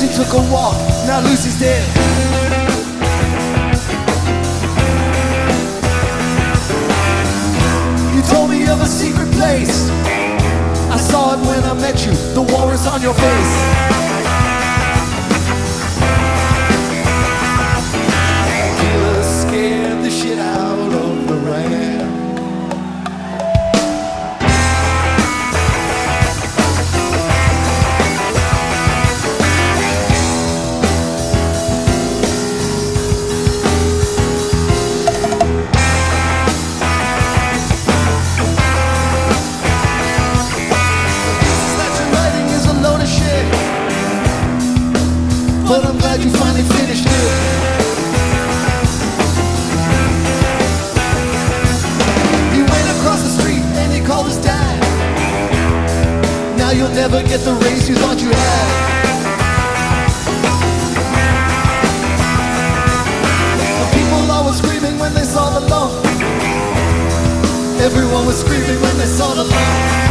Susie took a walk, now Lucy's dead. You told me of a secret place. I saw it when I met you, the war is on your face. You'll never get the raise you thought you had. The people were screaming when they saw the law. Everyone was screaming when they saw the law.